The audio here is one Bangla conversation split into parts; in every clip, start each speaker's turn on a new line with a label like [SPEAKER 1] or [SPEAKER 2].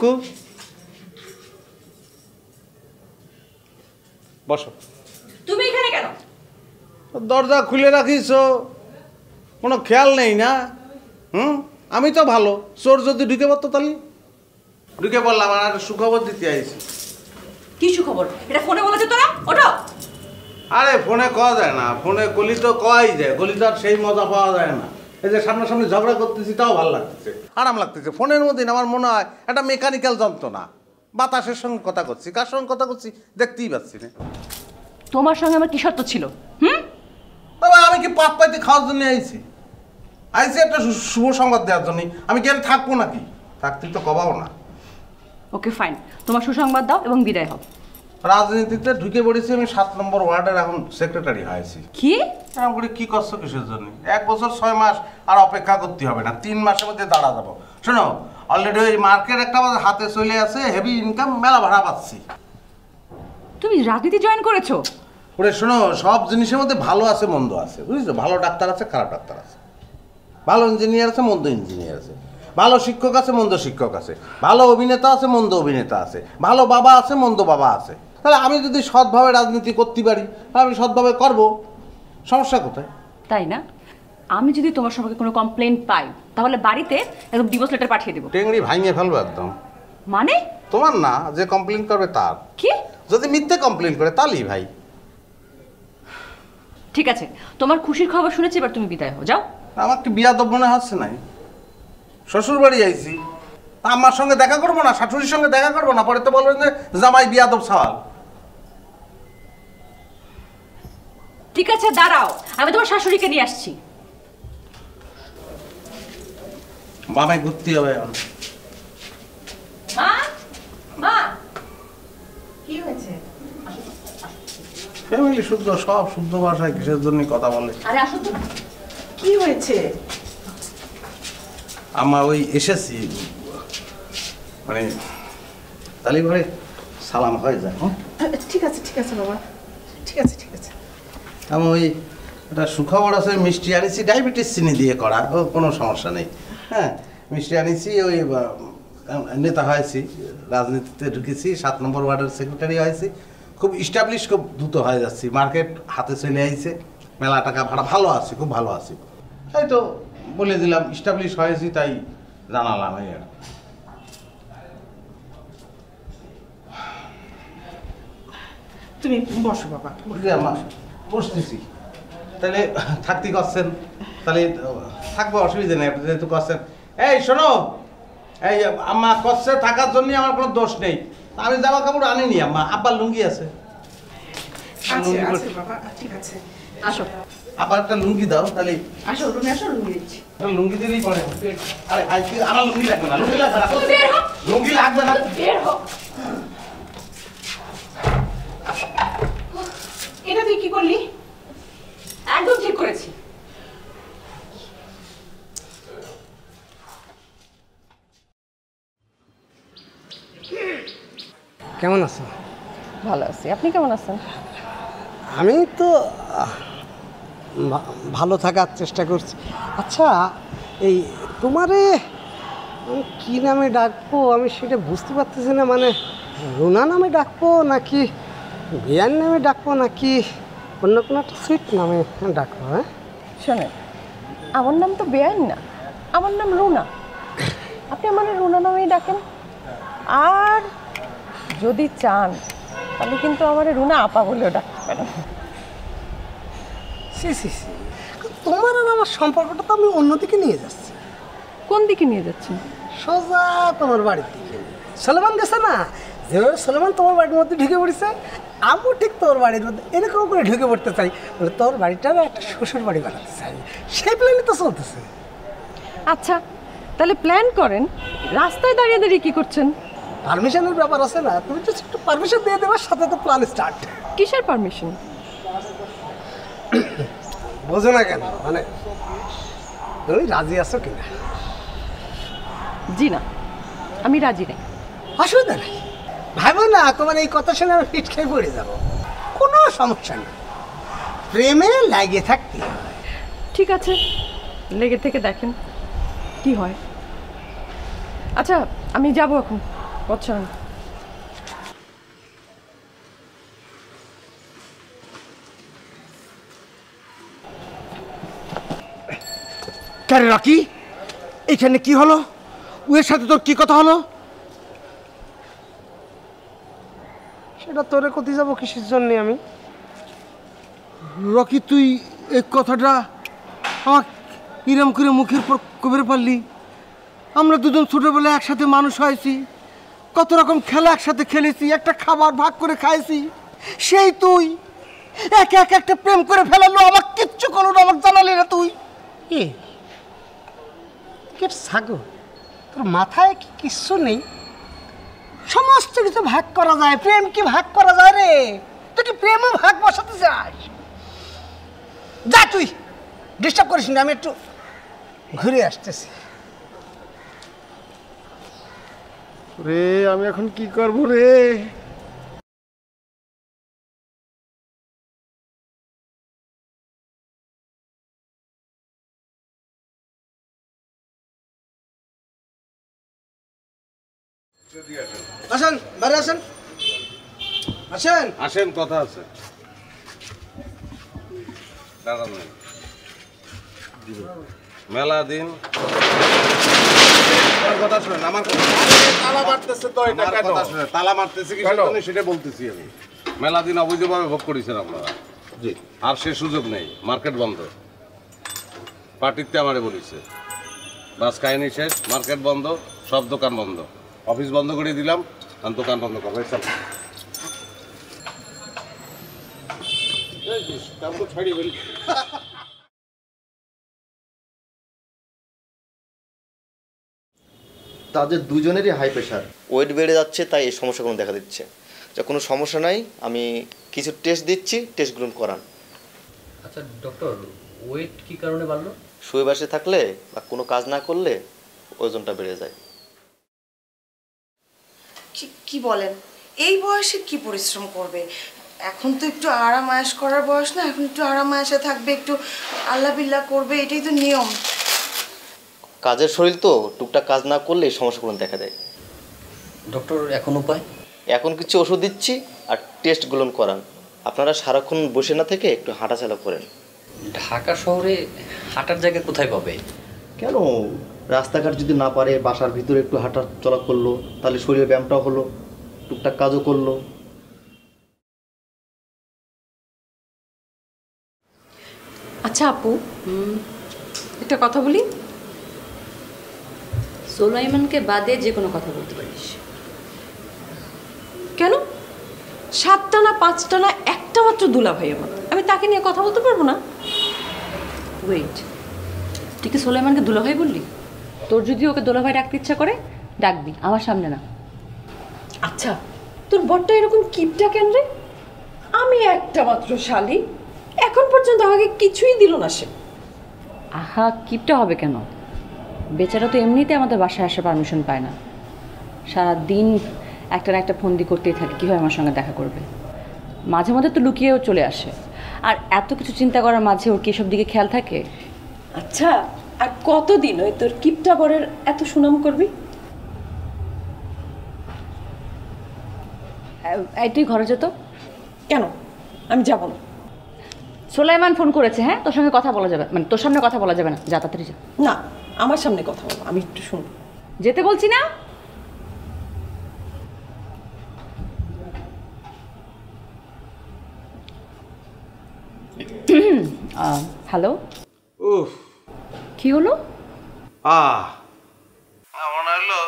[SPEAKER 1] রুকু বসো।
[SPEAKER 2] তুমি এখানে কেন?
[SPEAKER 1] দরজা খুলে রাখিস কোনো খেয়াল নেই না? হুম? আমি তো ভালো। চোর যদি ঢুকে পড়তো তাহলে? ঢুকে পড়লাম আর একটা সুখবর দিতে আইছি।
[SPEAKER 2] কি সুখবর? এটা ফোনে বলেছে তোরা? ওঠো।
[SPEAKER 1] আরে ফোনে কওয়া যায় না। ফোনে গলি তো কওয়াই যায়। গলি তো আর সেই মজা পাওয়া যায় না। এই যে সামনাসামনি ঝগড়া করতেছি তাও ভালো লাগতেছে। আরাম লাগতেছে। ফোনের মধ্যে না আমার মনে হয় একটা মেকানিক্যাল যন্ত্রণা। বাতাসের সঙ্গে কথা করছি। কার সঙ্গে কথা করছি দেখতেই পাচ্ছি না।
[SPEAKER 2] তোমার সঙ্গে আমার কি শর্ত ছিল? হুম?
[SPEAKER 1] বাবা আমি কি পাত পাইতে খাওয়ার জন্য আইছি? আইছি একটা শুভ সংবাদ দেওয়ার জন্য। আমি কি আর থাকব নাকি? থাকতে তো কবাও না।
[SPEAKER 2] ওকে ফাইন তোমার সুসংবাদ দাও এবং বিদায় হও।
[SPEAKER 1] রাজনীতিতে ঢুকে পড়েছি আমি সাত নম্বর ওয়ার্ডের এখন সেক্রেটারি হয়েছি।
[SPEAKER 2] কি?
[SPEAKER 1] করে কি করছ কিসের জন্য? এক বছর ছয় মাস আর অপেক্ষা করতে হবে না তিন মাসের মধ্যে দাঁড়া যাব শোনো অলরেডি ওই মার্কেট একটা আমাদের হাতে চলে আছে হেভি ইনকাম মেলা ভাড়া পাচ্ছি।
[SPEAKER 2] তুমি রাজনীতি জয়েন করেছ?
[SPEAKER 1] ওরে শোনো সব জিনিসের মধ্যে ভালো আছে মন্দ আছে বুঝেছ? ভালো ডাক্তার আছে খারাপ ডাক্তার আছে। ভালো ইঞ্জিনিয়ার আছে মন্দ ইঞ্জিনিয়ার আছে। ভালো শিক্ষক আছে মন্দ শিক্ষক আছে। ভালো অভিনেতা আছে মন্দ অভিনেতা আছে। ভালো বাবা আছে মন্দ বাবা আছে। তাহলে আমি যদি সৎভাবে রাজনীতি করতে পারি তাহলে আমি সৎভাবে করব। সমস্যা কোথায়?
[SPEAKER 2] তাই না? আমি যদি তোমার সম্পর্কে কোনো কমপ্লেন পাই তাহলে বাড়িতে একদম ডিভোর্স লেটার পাঠিয়ে দেবো।
[SPEAKER 1] টেংরি ভাঙিয়ে ফেলব একদম।
[SPEAKER 2] মানে?
[SPEAKER 1] তোমার না যে কমপ্লেন করবে তার।
[SPEAKER 2] কি?
[SPEAKER 1] যদি মিথ্যে কমপ্লেন করে তাহলেই ভাই।
[SPEAKER 2] ঠিক আছে তোমার খুশির খবর শুনেছি এবার তুমি বিদায় হও যাও।
[SPEAKER 1] আমার কি বিয়াদব মনে হচ্ছে নাই? শ্বশুর বাড়ি যাইছি আমার সঙ্গে দেখা করব না শাশুড়ির সঙ্গে দেখা করব না পরে তো বলবেন যে জামাই বিয়াদব সওয়াল।
[SPEAKER 2] ঠিক আছে দাঁড়াও। আমি তোমার শাশুড়িকে নিয়ে আসছি।
[SPEAKER 1] বাবাই ঘুরতে হবে এখন।
[SPEAKER 2] মা মা।
[SPEAKER 3] কি হয়েছে?
[SPEAKER 1] ফ্যামিলি শুদ্ধ সব শুদ্ধ ভাষায় কিসের জন্য কথা বলে?
[SPEAKER 2] আরে আসো তো।
[SPEAKER 3] কি হয়েছে?
[SPEAKER 1] আমার ওই এসেছি। মানে তালি ভাই সালাম হয়ে যায় হ্যাঁ?
[SPEAKER 3] ঠিক আছে ঠিক আছে বাবা। ঠিক আছে ঠিক আছে।
[SPEAKER 1] আমি ওই একটা সুখবর আছে মিষ্টি আনিছি ডায়াবেটিস চিনি দিয়ে করা ও কোনো সমস্যা নেই। হ্যাঁ মিষ্টি আনিছি ওই নেতা হয়েছি রাজনীতিতে ঢুকেছি সাত নম্বর ওয়ার্ডের সেক্রেটারি হয়েছি। খুব স্টাবলিশ খুব দ্রুত হয়ে যাচ্ছি মার্কেট হাতে চলে আইছে মেলা টাকা ভাড়া ভালো আছে খুব ভালো আছে। তাই তো বলে দিলাম ইস্টাবলিশ হয়েছি তাই জানালাম এই আর।
[SPEAKER 3] তুমি বসো বাবা।
[SPEAKER 1] বসতেছি। তাহলে থাকতে করছেন? তাহলে থাকব অসুবিধা নেই আপনি যেহেতু করছেন। এই শোনো এই আম্মা করছে থাকার জন্য আমার কোনো দোষ নেই। আমি জামা কাপড় আনিনি আম্মা আব্বার লুঙ্গি আছে।
[SPEAKER 3] আছে
[SPEAKER 1] লুঙ্গি
[SPEAKER 3] আছে
[SPEAKER 1] পরে-
[SPEAKER 3] বাবা ঠিক আছে।
[SPEAKER 2] আসো।
[SPEAKER 1] আবার একটা লুঙ্গি দাও তাহলে
[SPEAKER 3] আসো রুমে আসো দিচ্ছি।
[SPEAKER 1] লুঙ্গি দিলেই পরে আরে আজকে আমার লুঙ্গি লাগবে না লুঙ্গি লাগবে না। লুঙ্গি লাগবে না।
[SPEAKER 2] বের
[SPEAKER 3] এটা তুই কি করলি?
[SPEAKER 2] একদম ঠিক করেছি।
[SPEAKER 4] কেমন আছো?
[SPEAKER 2] ভালো আছি। আপনি কেমন আছেন?
[SPEAKER 4] আমি তো ভালো থাকার চেষ্টা করছি। আচ্ছা এই তোমারে কী নামে ডাকবো? আমি সেটা বুঝতে পারতেছি না। মানে রুনা নামে ডাকবো নাকি বিয়ান নামে ডাকবো নাকি? অন্য কোনো একটা সুইট নামে ডাকবো হ্যাঁ?
[SPEAKER 5] শোনেন আমার নাম তো বেআইন না আমার নাম রুনা। আপনি আমার রুনা নামেই ডাকেন? আর যদি চান তাহলে কিন্তু আমার রুনা আপা বলেও ডাকতে পারেন।
[SPEAKER 4] C C C. তোমার আর আমার সম্পর্কটা তো আমি অন্যদিকে নিয়ে যাচ্ছি।
[SPEAKER 5] কোন দিকে নিয়ে যাচ্ছেন?
[SPEAKER 4] সোজা তোমার বাড়ির দিকে। সলেমান গেছে না? যেভাবে সলেমান তোমার বাড়ির মধ্যে ঢুকে পড়েছে আমিও ঠিক তোর বাড়ির মধ্যে এরকম করে ঢুকে পড়তে চাই। মানে তোর বাড়িটার একটা শ্বশুর বাড়ি বানাতে চাই। সেই প্ল্যানই তো চলতেছে।
[SPEAKER 5] আচ্ছা তাহলে প্ল্যান করেন। রাস্তায় দাঁড়িয়ে দাঁড়িয়ে কী করছেন?
[SPEAKER 4] পারমিশনের ব্যাপার আছে না তুমি just একটু পারমিশন দিয়ে দেবার সাথে তো প্ল্যান স্টার্ট
[SPEAKER 5] কিসের পারমিশন
[SPEAKER 4] বোঝো না কেন মানে তুমি রাজি আছো কিনা?
[SPEAKER 5] জি না আমি রাজি নেই।
[SPEAKER 4] অসুবিধা নেই। ভাবো না তোমার এই কথা শুনে আমি পিঠ খেয়ে পড়ে যাব। কোনো সমস্যা নেই। প্রেমে লাগিয়ে থাকতে
[SPEAKER 5] ঠিক আছে লেগে থেকে দেখেন কি হয়। আচ্ছা আমি যাব এখন
[SPEAKER 4] কেন রাকি এখানে কি হলো? ওর সাথে তোর কি কথা হলো? সেটা তোরে কোথায় যাব কিসের জন্যে আমি? রকি, তুই এই কথাটা আমার ইরাম করে মুখের পর কবের পারলি। আমরা দুজন ছোটবেলায় একসাথে মানুষ হয়েছি। কত রকম খেলা একসাথে খেলেছি, একটা খাবার ভাগ করে খাইছি। সেই তুই, এক এক একটা প্রেম করে ফেলালো আমার কিচ্ছু করল না, আমাকে জানালি না তুই। এ সাগর, তোর মাথায় কি কিচ্ছু নেই? সমস্ত কিছু ভাগ করা যায়, প্রেম কি ভাগ করা যায় রে? তুই কি প্রেমও ভাগ বসাতে চাস? যা তুই ডিস্টার্ব করিস না, আমি একটু ঘুরে আসতেছি। রে, আমি এখন কি করব রে? আসেন। আসেন। আসেন
[SPEAKER 1] কথা আছে। মেলা দিন। আমার কথা শুনেন আমার
[SPEAKER 6] তালা মারতেছে তো এটা
[SPEAKER 1] কথা শুনেন তালা মারতেছি কি সেটা বলতেছি আমি। মেলা দিন অবৈধভাবে ভোগ করেছেন আপনারা। জি। আর সে সুযোগ নেই মার্কেট বন্ধ। পার্টিতে আমারে বলিছে। বাস কাহিনী শেষ মার্কেট বন্ধ সব দোকান বন্ধ। অফিস বন্ধ করে দিলাম আর দোকান বন্ধ করবে চল
[SPEAKER 7] তাদের দুজনেরই হাই প্রেশার ওয়েট বেড়ে যাচ্ছে তাই এই সমস্যাগুলো দেখা দিচ্ছে। যা কোনো সমস্যা নাই আমি কিছু টেস্ট দিচ্ছি টেস্ট টেস্টগুলো করান।
[SPEAKER 8] আচ্ছা ডক্টর ওয়েট কি কারণে বাড়লো?
[SPEAKER 7] শুয়ে বসে থাকলে বা কোনো কাজ না করলে ওজনটা বেড়ে যায়।
[SPEAKER 9] কি কি বলেন? এই বয়সে কি পরিশ্রম করবে? এখন তো একটু আরাম আয়াস করার বয়স না এখন একটু আরাম আয়াসে থাকবে একটু আল্লাহ বিল্লাহ করবে এটাই তো নিয়ম।
[SPEAKER 7] কাজের শরীর তো টুকটাক কাজ না করলে এই সমস্যাগুলো দেখা দেয়।
[SPEAKER 8] ডক্টর এখন উপায়?
[SPEAKER 7] এখন কিছু ওষুধ দিচ্ছি আর টেস্টগুলো করান। আপনারা সারাক্ষণ বসে না থেকে একটু হাঁটাচলা করেন।
[SPEAKER 8] ঢাকা শহরে হাঁটার জায়গা কোথায় পাবে?
[SPEAKER 7] কেন? রাস্তাঘাট যদি না পারে, বাসার ভিতরে একটু হাঁটা চলা করল, তাহলে শরীরের ব্যায়ামটাও হলো, টুকটাক কাজও করল।
[SPEAKER 5] আচ্ছা আপু একটা কথা বলি?
[SPEAKER 2] সোলাইমানকে বাদে যে কোনো কথা বলতে পারিস।
[SPEAKER 5] কেন? সাতটা না পাঁচটা না একটা মাত্র দুলা ভাই আমার। আমি তাকে নিয়ে কথা বলতে পারব না?
[SPEAKER 2] ওয়েট তুই কি সোলাইমানকে দুলাভাই বললি? তোর যদি ওকে দুলাভাই ডাকতে ইচ্ছা করে ডাকবি আমার সামনে না।
[SPEAKER 5] আচ্ছা তোর বরটা এরকম কিপটা কেন রে? আমি একটা মাত্র শালি এখন পর্যন্ত আমাকে কিছুই দিল না সে।
[SPEAKER 2] আহা কিপটা হবে কেন? বেচারা তো এমনিতে আমাদের বাসায় আসার পারমিশন পায় না। সারা দিন একটা না একটা ফন্দি করতেই থাকে কীভাবে আমার সঙ্গে দেখা করবে? মাঝে মাঝে তো লুকিয়েও চলে আসে। আর এত কিছু চিন্তা করার মাঝে ওর কি এসব দিকে খেয়াল থাকে?
[SPEAKER 5] আচ্ছা আর কতদিন ওই তোর কিপটা বরের এত সুনাম করবি?
[SPEAKER 2] এই তুই ঘরে যেত
[SPEAKER 5] কেন? আমি যাব না।
[SPEAKER 2] সোলাইমান ফোন করেছে হ্যাঁ? তোর সঙ্গে কথা বলা যাবে মানে তোর সামনে কথা বলা যাবে না। যা তাড়াতাড়ি যা।
[SPEAKER 5] না আমার সামনে কথা বলো আমি একটু শুনব।
[SPEAKER 2] যেতে বলছি না? হ্যালো?
[SPEAKER 1] উফ
[SPEAKER 2] কি হলো?
[SPEAKER 1] আহ আমার মনে হলো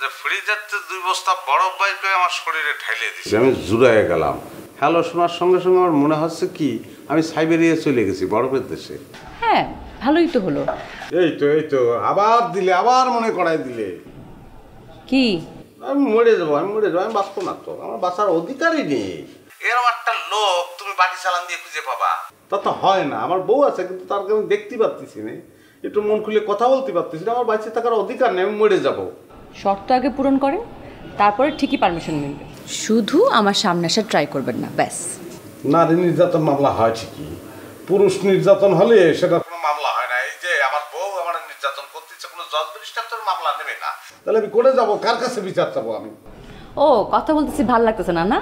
[SPEAKER 1] যে ফ্রিজের তো দুই বস্তা বরফ বাইর করে আমার শরীরে ঠাইলে দিচ্ছে আমি জুড়াইয়ে গেলাম। হ্যালো শোনার সঙ্গে সঙ্গে আমার মনে হচ্ছে কি আমি সাইবেরিয়া চলে গেছি বরফের দেশে।
[SPEAKER 2] হ্যাঁ ভালোই তো হলো।
[SPEAKER 1] এই তো এই তো আবার দিলে আবার মনে করাই দিলে।
[SPEAKER 2] কি?
[SPEAKER 1] আমি মরে যাব আমি মরে যাব আমি বাঁচবো না তো আমার বাঁচার অধিকারই নেই। এরকম একটা লোক তুমি বাড়ি চালান দিয়ে খুঁজে পাবা। তা তো হয় না আমার বউ আছে কিন্তু তার আমি দেখতে পারতেছি না। একটু মন খুলে কথা বলতে পারতেছি আমার বাঁচে থাকার অধিকার নেই আমি মরে যাব।
[SPEAKER 2] শর্ত আগে পূরণ করেন তারপরে ঠিকই পারমিশন মিলবে শুধু আমার সামনে আসা ট্রাই করবেন না ব্যাস।
[SPEAKER 1] নারী নির্যাতন মামলা হয় ঠিকই পুরুষ নির্যাতন হলে সেটা কোনো মামলা হয় না। এই যে আমার বউ আমার নির্যাতন করতেছে কোনো জজ ব্যারিস্টার তোর মামলা নেবে না।
[SPEAKER 4] তাহলে আমি করে যাব কার কাছে বিচার চাবো আমি?
[SPEAKER 2] ও কথা বলতেছি ভালো লাগতেছে না না?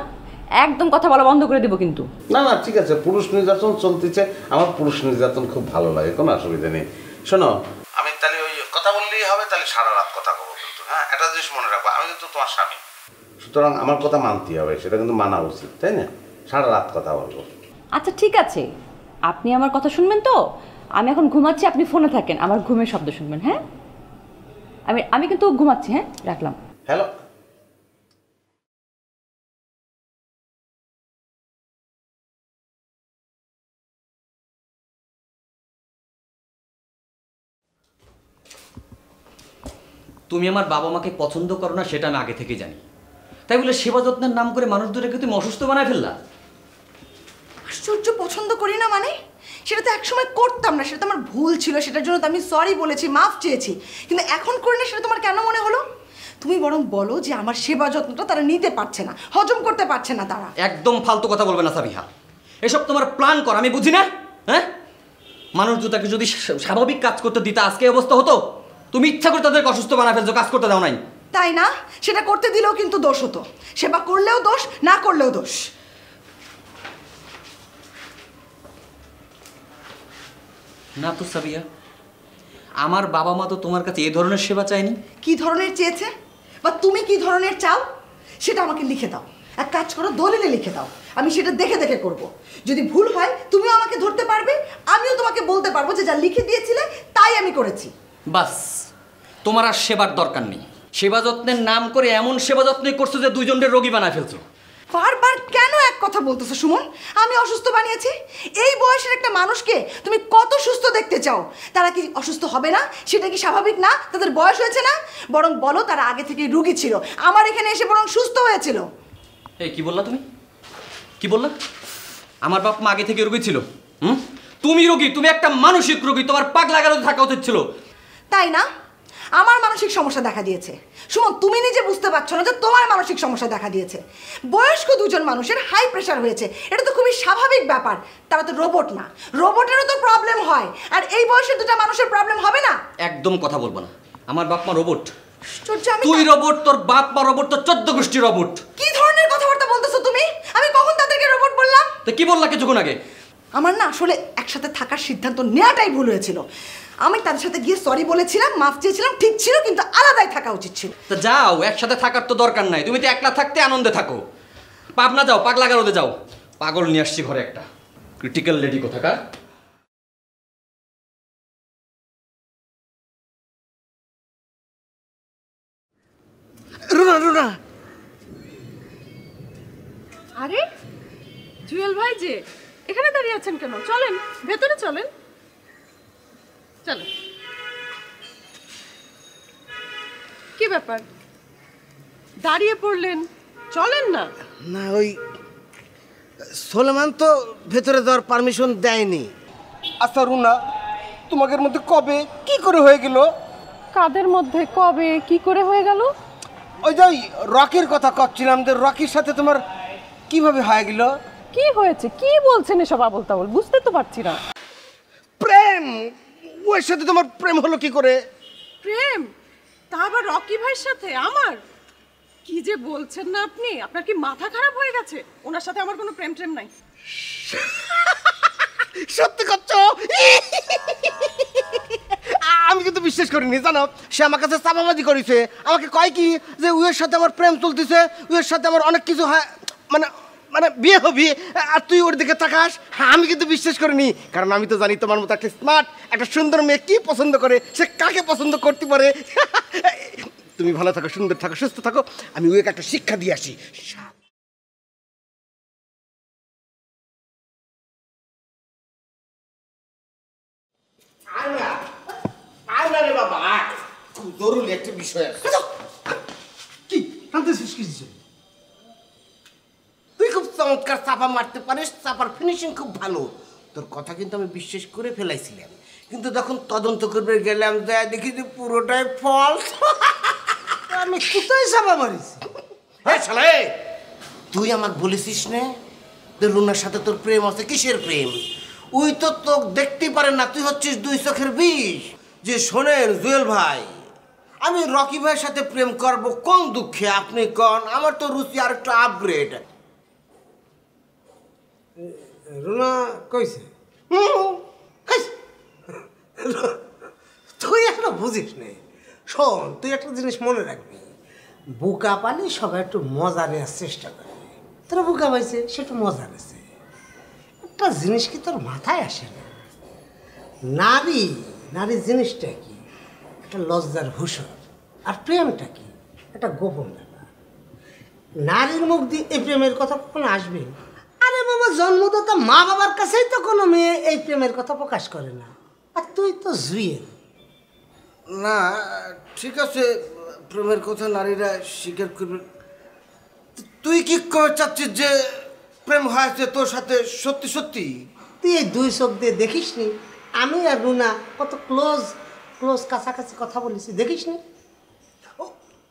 [SPEAKER 2] একদম কথা বলা বন্ধ করে দিব কিন্তু।
[SPEAKER 1] না না ঠিক আছে পুরুষ নির্যাতন চলতেছে আমার পুরুষ নির্যাতন খুব ভালো লাগে কোনো অসুবিধা নেই। শোনো। আমি তাহলে ওই কথা বললেই হবে তাহলে সারা রাত কথা বলব কিন্তু হ্যাঁ? একটা জিনিস মনে রাখব আমি কিন্তু তোমার স্বামী। সুতরাং আমার কথা মানতেই হবে সেটা কিন্তু মানা উচিত তাই না? সারা রাত কথা বলব।
[SPEAKER 2] আচ্ছা ঠিক আছে। আপনি আমার কথা শুনবেন তো? আমি এখন ঘুমাচ্ছি আপনি ফোনে থাকেন আমার ঘুমের শব্দ শুনবেন হ্যাঁ? আমি আমি কিন্তু ঘুমাচ্ছি হ্যাঁ? রাখলাম।
[SPEAKER 1] হ্যালো?
[SPEAKER 8] তুমি আমার বাবা মাকে পছন্দ করো না সেটা আমি আগে থেকে জানি। তাই বলে সেবা যত্নের নাম করে মানুষ দুটোকে তুমি অসুস্থ বানায় ফেললা?
[SPEAKER 9] আশ্চর্য পছন্দ করি না মানে? সেটা তো একসময় করতাম না সেটা তো আমার ভুল ছিল সেটার জন্য তো আমি সরি বলেছি মাফ চেয়েছি। কিন্তু এখন করি না সেটা তোমার কেন মনে হলো? তুমি বরং বলো যে আমার সেবা যত্নটা তারা নিতে পারছে না হজম করতে পারছে না তারা।
[SPEAKER 8] একদম ফালতু কথা বলবে না সাবিহা। এসব তোমার প্ল্যান কর আমি বুঝি না? হ্যাঁ? মানুষ দুটাকে যদি স্বা- স্বাভাবিক কাজ করতে দিতে আজকে অবস্থা হতো তুমি ইচ্ছা করে তাদেরকে অসুস্থ বানায় ফেলছো কাজ করতে দাও নাই।
[SPEAKER 9] তাই না? সেটা করতে দিলেও কিন্তু দোষ হতো। সেবা করলেও দোষ না করলেও দোষ।
[SPEAKER 8] না তো সাবিয়া আমার বাবা মা তো তোমার কাছে এই ধরনের সেবা চায়নি।
[SPEAKER 9] কি ধরনের চেয়েছে? বা তুমি কি ধরনের চাও? সেটা আমাকে লিখে দাও। এক কাজ করো দলিলে লিখে দাও। আমি সেটা দেখে দেখে করব। যদি ভুল হয় তুমিও আমাকে ধরতে পারবে আমিও তোমাকে বলতে পারব যে যা লিখে দিয়েছিলে তাই আমি করেছি।
[SPEAKER 8] বাস তোমার আর সেবার দরকার নেই। সেবা যত্নের নাম করে এমন সেবা যত্নই করছ যে দুজনের রোগী বানায় ফেলছো।
[SPEAKER 9] বারবার কেন এক কথা বলতেছো সুমন? আমি অসুস্থ বানিয়েছি। এই বয়সের একটা মানুষকে তুমি কত সুস্থ দেখতে চাও? তারা কি অসুস্থ হবে না? সেটা কি স্বাভাবিক না? তাদের বয়স হয়েছে না? বরং বলো তারা আগে থেকে রুগী ছিল। আমার এখানে এসে বরং সুস্থ হয়েছিল।
[SPEAKER 8] এই কি বললা তুমি? কি বললা? আমার বাপ মা আগে থেকে রুগী ছিল। হুম? তুমি রোগী তুমি একটা মানসিক রোগী তোমার পাক লাগানো থাকা উচিত ছিল।
[SPEAKER 9] তাই না? আমার মানসিক সমস্যা দেখা দিয়েছে। সুমন তুমি নিজে বুঝতে পারছ না যে তোমার মানসিক সমস্যা দেখা দিয়েছে। বয়স্ক দুজন মানুষের হাই প্রেশার হয়েছে। এটা তো খুবই স্বাভাবিক ব্যাপার। তারা তো রোবট না। রোবটেরও তো প্রবলেম হয়। আর এই বয়সে দুটো মানুষের প্রবলেম হবে না?
[SPEAKER 8] একদম কথা বলব না। আমার বাপ মা রোবট তুই রোবট তোর বাপ মা রোবট তোর চোদ্দ গোষ্ঠী রোবট
[SPEAKER 9] কি ধরনের কথাবার্তা বলতেছো তুমি? আমি কখন তাদেরকে রোবট বললাম?
[SPEAKER 8] তো কি বললা কিছুক্ষণ আগে?
[SPEAKER 9] আমার না আসলে একসাথে থাকার সিদ্ধান্ত নেওয়াটাই ভুল হয়েছিল। আমি তাদের সাথে গিয়ে সরি বলেছিলাম মাফ চেয়েছিলাম ঠিক ছিল কিন্তু আলাদাই থাকা উচিত ছিল।
[SPEAKER 8] তা যাও একসাথে থাকার তো দরকার নাই। তুমি তো একলা থাকতে আনন্দে থাকো। পাবনা যাও পাগলা গারদে যাও। পাগল নিয়ে আসছি ঘরে একটা। ক্রিটিক্যাল লেডি কোথাকার?
[SPEAKER 6] রুনা রুনা।
[SPEAKER 5] আরে জুয়েল ভাই যে। এখানে দাঁড়িয়ে আছেন কেন? চলেন ভেতরে চলেন। চলেন। কি ব্যাপার? দাঁড়িয়ে পড়লেন চলেন না।
[SPEAKER 6] না ওই সোলেমান তো ভেতরে যাওয়ার পারমিশন দেয়নি। আচ্ছা রুনা তোমাদের মধ্যে কবে কি করে হয়ে গেল?
[SPEAKER 5] কাদের মধ্যে কবে কি করে হয়ে গেল?
[SPEAKER 6] ওই যে ওই রকির কথা কচ্ছিলাম যে রকির সাথে তোমার কীভাবে হয়ে গেল?
[SPEAKER 5] কি হয়েছে? কি বলছেন এসব আবল তাবল বুঝতে তো পারছি না।
[SPEAKER 6] প্রেম! ওর সাথে তোমার প্রেম হলো কি করে?
[SPEAKER 5] প্রেম? তা আবার রকি ভাইয়ের সাথে? আমার? কি যে বলছেন না আপনি? আপনার কি মাথা খারাপ হয়ে গেছে? ওনার সাথে আমার কোনো প্রেম ট্রেম নাই।
[SPEAKER 6] সত্যি করছ? আমি কিন্তু বিশ্বাস করিনি জানো? সে আমার কাছে চাপাবাজি করেছে। আমাকে কয় কি যে উয়ের সাথে আমার প্রেম চলতেছে উয়ের সাথে আমার অনেক কিছু হয় মানে মানে বিয়ে হবি আর তুই ওর দিকে তাকাস? হ্যাঁ, আমি কিন্তু বিশ্বাস করিনি। কারণ আমি তো জানি তোমার মতো একটা স্মার্ট একটা সুন্দর মেয়ে কি পছন্দ করে সে কাকে পছন্দ করতে পারে? তুমি ভালো থাকো সুন্দর থাকো সুস্থ থাকো আমি উয়েকে একটা শিক্ষা দিয়ে আসি।
[SPEAKER 4] বাবা একটা বিষয় আছে।
[SPEAKER 6] কি? টানতেছিস কি? তুই খুব চমৎকার চাপা মারতে পারিস চাপার ফিনিশিং খুব ভালো। তোর কথা কিন্তু আমি বিশ্বাস করে ফেলাইছিলাম। কিন্তু যখন তদন্ত করবে গেলাম যা দেখি যে পুরোটাই ফলস আমি কোথায় চাপা মারিস হ্যাঁ শালা তুই আমাকে বলেছিস না যে রুনার সাথে তোর প্রেম আছে কিসের প্রেম? ওই তো তোকে দেখতেই পারে না তুই হচ্ছিস দুই চোখের বিষ। যে শোনেন জুয়েল ভাই আমি রকি ভাইয়ের সাথে প্রেম করব কোন দুঃখে? আপনি কন? আমার তো রুচি আর একটু আপগ্রেড
[SPEAKER 4] রুনা কইছে তুই এখনও বুঝিস নে? শোন তুই একটা জিনিস মনে রাখবি বুকা পানি সবাই একটু মজা নেওয়ার চেষ্টা করবে তোরা বুকা পাইছে সে একটু মজা নেছে। একটা জিনিস কি তোর মাথায় আসে না? নারী নারী জিনিসটা কি? একটা লজ্জার ভূষণ। আর প্রেমটা কি? একটা গোপন ব্যাপার। নারীর মুখ দিয়ে এই প্রেমের কথা কখনো আসবে? বাবা জন্মদাতা মা বাবার কাছেই তো কোনো মেয়ে এই প্রেমের কথা প্রকাশ করে না। আর তুই তো জুয়েল
[SPEAKER 6] না ঠিক আছে প্রেমের কথা নারীরা স্বীকার করবে। তুই কি চাচ্ছিস যে প্রেম হয়েছে তোর সাথে সত্যি সত্যি?
[SPEAKER 4] তুই এই দুই চোখ দিয়ে দেখিস নি আমি আর রুনা কত ক্লোজ ক্লোজ কাছাকাছি কথা বলেছি দেখিস নি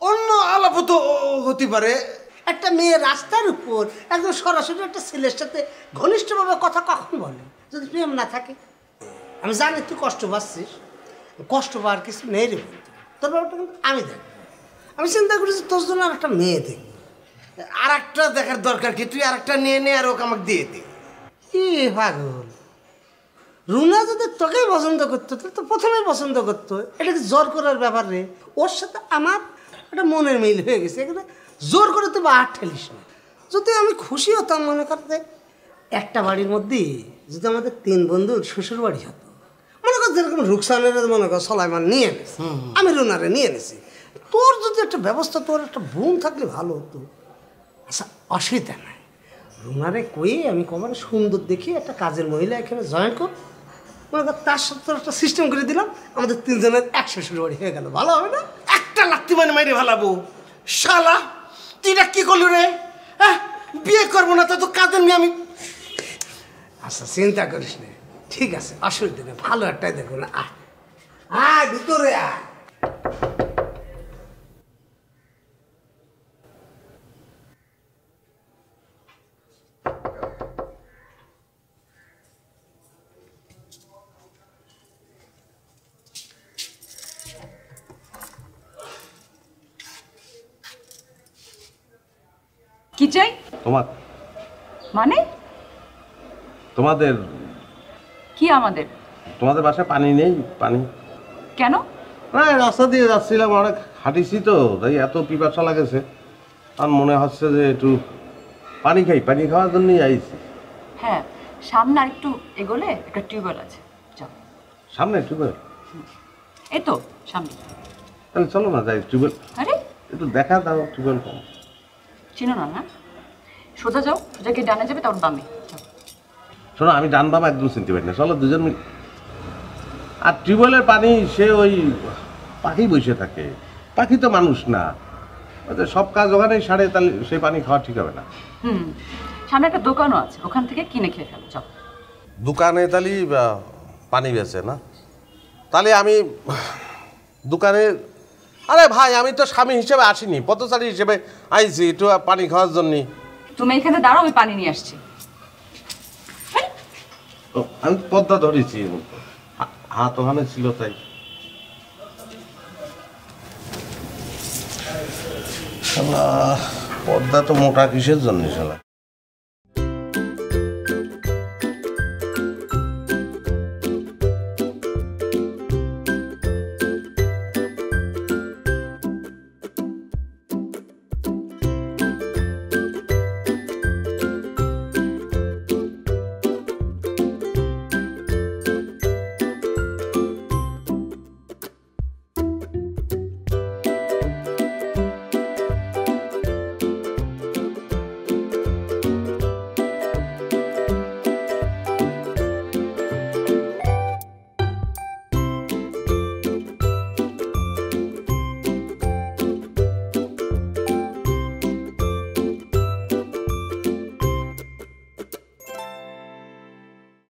[SPEAKER 6] অন্য আলাপ তো হতে পারে।
[SPEAKER 4] একটা মেয়ে রাস্তার উপর একদম সরাসরি একটা ছেলের সাথে ঘনিষ্ঠভাবে কথা কখন বলে? যদি প্রেম না থাকে। আমি জানি তুই কষ্ট পাচ্ছিস। কষ্ট পাওয়ার কিছু নেই রে তোর ব্যাপারটা কিন্তু আমি দেখব। আমি চিন্তা করেছি তোর জন্য আর একটা মেয়ে দেখব।
[SPEAKER 6] আর একটা দেখার দরকার কি? তুই আর একটা নিয়ে নে আর ওকে আমাকে দিয়ে দে।
[SPEAKER 4] কি পাগল। রুনা যদি তোকেই পছন্দ করতো, তাহলে তো প্রথমেই পছন্দ করতো। এটা কি জোর করার ব্যাপার রে? ওর সাথে আমার একটা মনের মিল হয়ে গেছে। এখানে জোর করে তুই বা হাত ঠেলিস না। যদি আমি খুশি হতাম মনে করতে একটা বাড়ির মধ্যে যদি আমাদের তিন বন্ধুর শ্বশুর বাড়ি হতো মনে কর যেরকম রুকসানের মনে কর সলাইমান নিয়ে এনেছে আমি রুনারে নিয়ে এনেছি। তোর যদি একটা ব্যবস্থা তোর একটা বোন থাকলে ভালো হতো। আচ্ছা অসুবিধা নাই। রুনারে কয়ে আমি কমার সুন্দর দেখি একটা কাজের মহিলা এখানে জয়েন কর। মনে কর তার সাথে একটা সিস্টেম করে দিলাম আমাদের তিনজনের এক শ্বশুর বাড়ি হয়ে গেল। ভালো হবে না?
[SPEAKER 6] একটা লাত্তি মানে মাইরে ভালাবো। শালা! তুই এটা কি করলি রে? হ্যাঁ? বিয়ে করব না তো তো কাদের আমি।
[SPEAKER 4] আচ্ছা চিন্তা করিস না। ঠিক আছে, অসুবিধা নেই, ভালো একটাই দেখো না আয়, ভিতরে আয়
[SPEAKER 2] কি চাই
[SPEAKER 1] তোমার
[SPEAKER 2] মানে?
[SPEAKER 1] তোমাদের
[SPEAKER 2] কি আমাদের?
[SPEAKER 1] তোমাদের বাসায় পানি নেই পানি।
[SPEAKER 2] কেন?
[SPEAKER 1] না রাস্তা দিয়ে যাচ্ছিলাম অনেক হাঁটিছি তো তাই এত পিপাসা লাগেছে। আর মনে হচ্ছে যে একটু পানি খাই পানি খাওয়ার জন্যই আইছি।
[SPEAKER 2] হ্যাঁ সামনে আর একটু এগোলে একটা টিউবওয়েল আছে। যাও।
[SPEAKER 1] সামনে টিউবওয়েল?
[SPEAKER 2] এই তো সামনে।
[SPEAKER 1] তাহলে চলো না যাই টিউবওয়েল
[SPEAKER 2] আরে।
[SPEAKER 1] একটু দেখা দাও টিউবওয়েল
[SPEAKER 2] চিনো না না? সোজা যাও সোজা গিয়ে ডানে যাবে তারপর বামে।
[SPEAKER 1] শোনো আমি ডান বাম একদম চিনতে পারি না চলো দুজন মিলে। আর টিউবওয়েলের পানি সে ওই পাখি বসে থাকে। পাখি তো মানুষ না। সব কাজ ওখানেই সারে তাহলে সেই পানি খাওয়া ঠিক হবে না।
[SPEAKER 2] হুম। সামনে একটা দোকানও আছে ওখান থেকে কিনে খেয়ে ফেলো যাও।
[SPEAKER 1] দোকানে তাহলে পানি বেচে না? তাহলে আমি দোকানে আরে ভাই আমি তো স্বামী হিসেবে আসিনি পথচারী হিসেবে আইছি একটু পানি খাওয়ার জন্য।
[SPEAKER 2] তুমি এখানে দাঁড়াও আমি পানি নিয়ে আসছি।
[SPEAKER 1] আমি পদ্মা ধরেছি। হাত ওখানে ছিল তাই। পদ্মা তো মোটা কিসের জন্য শালা?